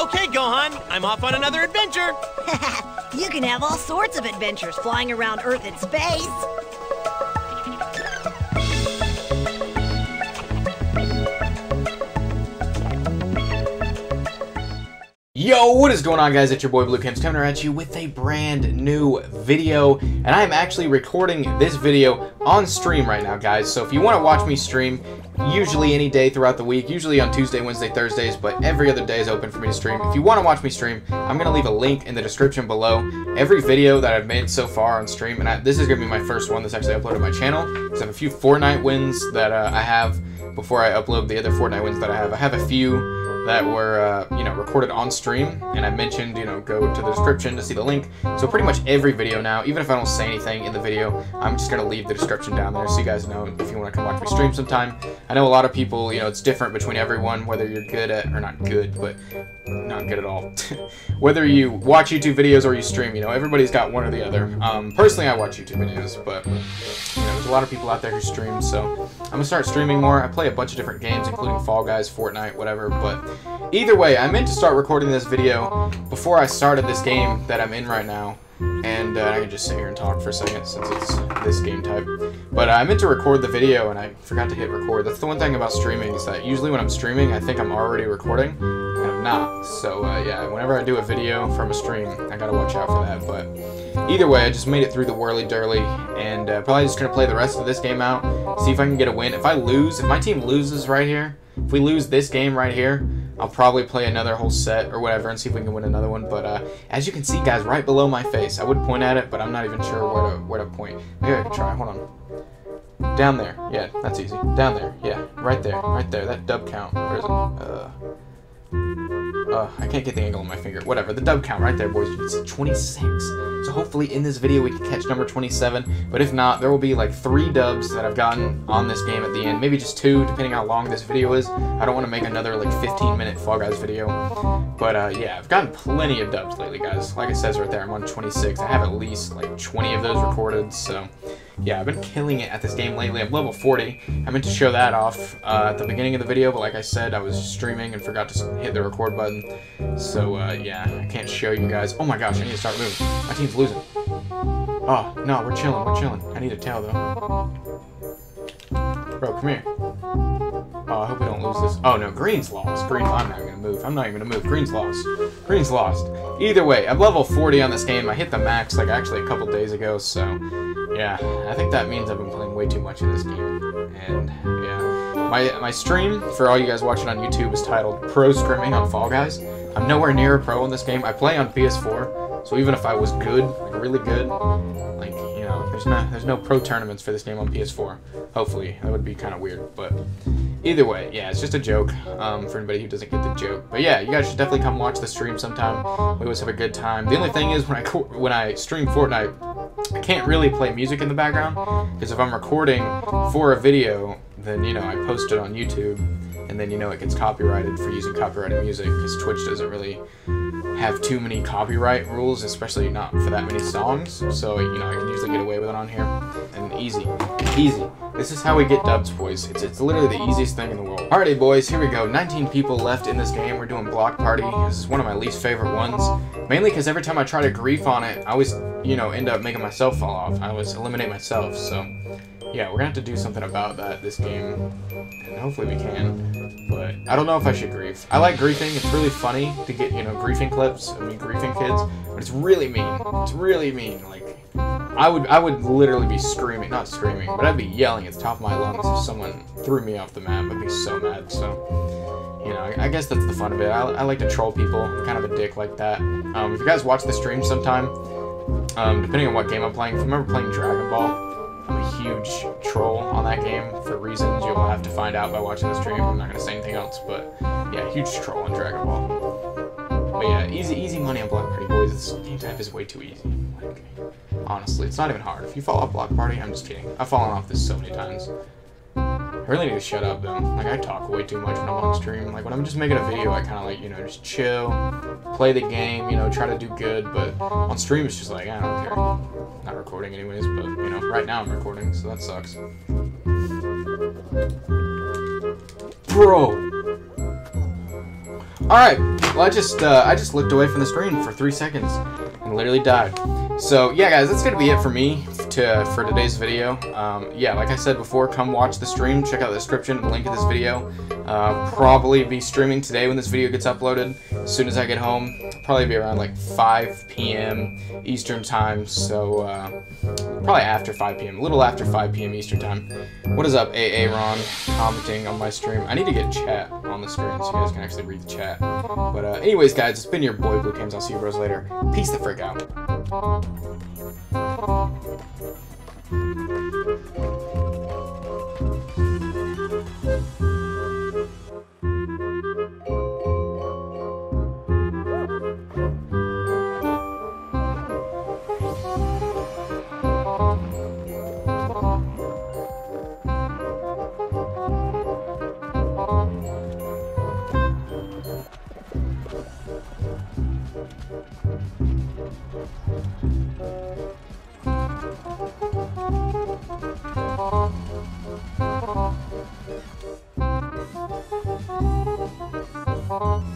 Okay, Gohan, I'm off on another adventure. you can have all sorts of adventures flying around Earth and space. Yo, what is going on guys? It's your boy Blue Cams coming at you with a brand new video. And I am actually recording this video on stream right now, guys. So if you want to watch me stream, usually any day throughout the week, usually on Tuesday, Wednesday, Thursdays, but every other day is open for me to stream. If you want to watch me stream, I'm going to leave a link in the description below. Every video that I've made so far on stream, and I, this is going to be my first one that's actually uploaded to my channel, because I have a few Fortnite wins that uh, I have before I upload the other Fortnite wins that I have. I have a few that were, uh, you know, recorded on stream, and I mentioned, you know, go to the description to see the link. So pretty much every video now, even if I don't say anything in the video, I'm just going to leave the description down there so you guys know if you want to come watch me stream sometime. I know a lot of people, you know, it's different between everyone, whether you're good at, or not good, but not good at all. whether you watch YouTube videos or you stream, you know, everybody's got one or the other. Um, personally, I watch YouTube videos, but, you know, there's a lot of people out there who stream, so I'm to start streaming more. I play a bunch of different games, including Fall Guys, Fortnite, whatever, but Either way, I meant to start recording this video before I started this game that I'm in right now. And uh, I can just sit here and talk for a second since it's this game type. But uh, I meant to record the video and I forgot to hit record. That's the one thing about streaming is that usually when I'm streaming, I think I'm already recording, and I'm not. So uh, yeah, whenever I do a video from a stream, I gotta watch out for that. But either way, I just made it through the whirly-durly, and uh, probably just gonna play the rest of this game out, see if I can get a win. If I lose, if my team loses right here, if we lose this game right here, I'll probably play another whole set or whatever and see if we can win another one. But uh, as you can see, guys, right below my face, I would point at it, but I'm not even sure where to where to point. Maybe I can try. Hold on. Down there. Yeah, that's easy. Down there. Yeah, right there. Right there. That dub count. Where is it? Uh, uh, I can't get the angle on my finger. Whatever. The dub count right there, boys. It's 26. So hopefully in this video we can catch number 27. But if not, there will be like three dubs that I've gotten on this game at the end. Maybe just two, depending how long this video is. I don't want to make another like 15 minute Fall Guys video. But uh, yeah, I've gotten plenty of dubs lately, guys. Like it says right there, I'm on 26. I have at least like 20 of those recorded. So yeah, I've been killing it at this game lately. I'm level 40. I meant to show that off uh, at the beginning of the video, but like I said, I was streaming and forgot to hit the record button. So, uh, yeah, I can't show you guys. Oh my gosh, I need to start moving. My team's losing. Oh, no, we're chilling, we're chilling. I need a tail, though. Bro, come here. Oh, I hope we don't lose this. Oh, no, green's lost. Green, I'm not going to move. I'm not even going to move. Green's lost. Green's lost. Either way, I'm level 40 on this game. I hit the max, like, actually a couple days ago, so... Yeah, I think that means I've been playing way too much of this game. And, yeah. My, my stream, for all you guys watching on YouTube, is titled Pro Scrimming on Fall Guys. I'm nowhere near a pro in this game. I play on PS4, so even if I was good, like really good, like, you know, there's no, there's no pro tournaments for this game on PS4. Hopefully. That would be kind of weird, but either way, yeah, it's just a joke um, for anybody who doesn't get the joke. But yeah, you guys should definitely come watch the stream sometime. We always have a good time. The only thing is when I when I stream Fortnite, I can't really play music in the background because if I'm recording for a video, then you know I post it on YouTube, and then you know it gets copyrighted for using copyrighted music because Twitch doesn't really have too many copyright rules, especially not for that many songs. So you know I can usually get away with it on here, and easy, easy. This is how we get dubs, boys. It's, it's literally the easiest thing in the world. Alrighty, boys, here we go. 19 people left in this game. We're doing Block Party. This is one of my least favorite ones. Mainly because every time I try to grief on it, I always, you know, end up making myself fall off. I always eliminate myself, so... Yeah, we're gonna have to do something about that this game. And hopefully we can. But I don't know if I should grief. I like griefing. It's really funny to get, you know, griefing clips of me griefing kids. But it's really mean. It's really mean. Like, I would I would literally be screaming, not screaming, but I'd be yelling at the top of my lungs if someone threw me off the map. I'd be so mad. So, you know, I, I guess that's the fun of it. I, I, like to troll people. I'm kind of a dick like that. Um, if you guys watch the stream sometime, um, depending on what game I'm playing, if you remember playing Dragon Ball, I'm a huge troll on that game for reasons you'll have to find out by watching the stream. I'm not going to say anything else, but yeah, huge troll on Dragon Ball. But yeah, easy easy money on Block Party, boys. This game type is way too easy. Honestly, it's not even hard. If you fall off Block Party, I'm just kidding. I've fallen off this so many times. I really need to shut up, though. Like, I talk way too much when I'm on stream. Like, when I'm just making a video, I kind of, like, you know, just chill, play the game, you know, try to do good. But on stream, it's just like, I don't care. Not recording anyways, but, you know, right now I'm recording, so that sucks. Bro! Alright, Well, I just uh, I just looked away from the screen for three seconds and literally died. So yeah, guys, that's gonna be it for me to for today's video. Um, yeah, like I said before, come watch the stream. Check out the description, the link of this video. Uh, probably be streaming today when this video gets uploaded. As soon as I get home, probably be around like 5 p.m. Eastern time. So uh, probably after 5 p.m. A little after 5 p.m. Eastern time. What is up, AA Ron? Commenting on my stream. I need to get chat on the screen so you guys can actually read the chat. But uh, anyways, guys, it's been your boy Blue Cams. I'll see you bros later. Peace the frick out. You.